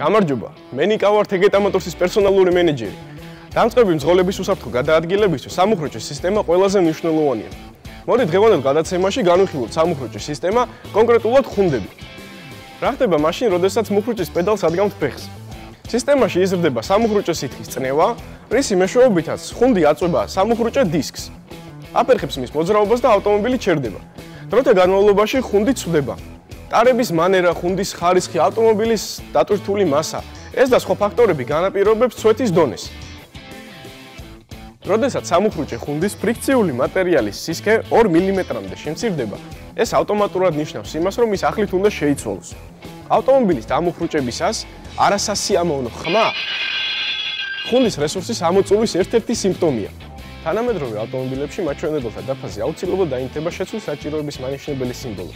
გამარჯობა. მე ნიკა ვარ თეგეტა მოტორსის პერსონალური მენეჯერი. დამწყები მძღოლების უსაფრთხო გადაადგილებისთვის სამუხრუჭის სისტემა ყველაზე მნიშვნელოვანია. მოდი დღევანდელ გადაცემაში განვიხილოთ სამუხრუჭის სისტემა, კონკრეტულად ხუნდები. რა ხდება მაშინ, როდესაც მუხრუჭის პედალს ადგამთ ფეხს? სისტემაში იზრდება სამუხრუჭო სითხის წნევა, რისი მეშვეობითაც ხუნდი აწვება სამუხრუჭო დისკს. აფერხებს მის მოძრაობას და ავტომობილი ჩერდება. დროთა განმავლობაში ხუნდი ცვდება, ტარების მანერა, ხუნდის ხარისხი, ავტომობილის დატვირთული მასა, ეს და სხვა ფაქტორები განაპირობებს ცვეთის დონეს. როდესაც სამუხრუჭე ხუნდის ფრიქციული მატერიალის სისქე 2 მმ-მდე შემცირდება, ეს ავტომატურად ნიშნავს იმას, რომ ის ახლით უნდა შეიცვალოს. ავტომობილის დამუხრუჭებისას არასასიამოვნო ხმა ხუნდის რესურსის ამოწურვის ერთ-ერთი სიმპტომია. თანამედროვე ავტომობილებში მაჩვენებელთა დაფაზე აუცილებლად დაინთება შეცვლის საჭიროების მანიშნებელი სიმბოლო.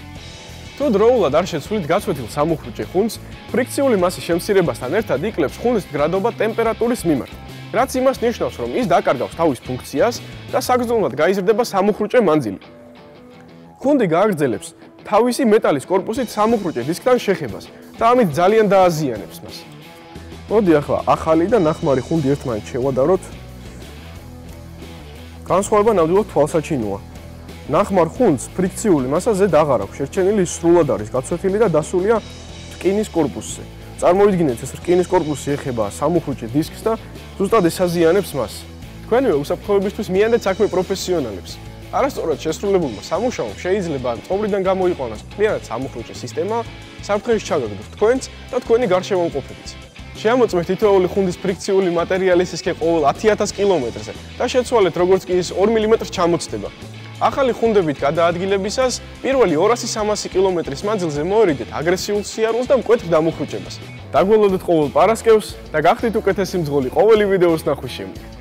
თუ დროულად არ შეცვლით გაცვეთილ სამუხრუჭე ხუნს, ფრიქციული მასის შემცირებასთან ერთად იკლებს ხუნის მდგრადობა ტემპერატურის მიმართ, რაც იმას ნიშნავს, რომ ის დაკარგავს თავის ფუნქციას და საგრძნობლად გაიზრდება სამუხრუჭე მანძილი. ხუნდი გააგრძელებს თავისი მეტალის корпуსით სამუხრუჭე დისკთან შეხებას და ამით ძალიან დააზიანებს მას. მოდი ახლა ახალი და ნახმარი ხუნდი ერთმანეთს შევადაროთ. განსხვავება ნამდვილად თვალსაჩინოა. ნახმარ ხუნს ფრიქციული მასა ზედ აღარ აქვს შერჩენილი სრულად არის გაცვეთილი და დასულია რკინის корпуსზე. წარმოიდგინეთ ეს რკინის корпуსი ეხება სამუხუჭე დისკს და ზუსტად ესაზიანებს მას. თქვენივე უსაფრთხოებისთვის მიანდეთ საქმე პროფესიონალებს. არასწორად შესრულებულმა სამუშაომ შეიძლება მწყობრიდან გამოიყვანოს მთლიანად სამუხრუჭე სისტემა, საფრთხეში ჩაგაგდოთ თქვენც და თქვენი გარშემომყოფებიც. შეამოწმეთ თითოეული ხუნდის ფრიქციული მატერიალის სისქე ყოველ 10000 კილომეტრზე და შეცვალეთ როგორც კი ის 2 მმ-ს ჩამოცდება. ახალი ხუნდებით გადაადგილებისას პირველი 200-300 კილომეტრის მანძილზე მოერიდეთ აგრესიულ სიარულს და მკვეთრ დამუხრუჭებას. დაგველოდეთ ყოველ პარასკევს და გახდით უკეთესი მძღოლი ყოველი ვიდეოს ნახვის შემდეგ.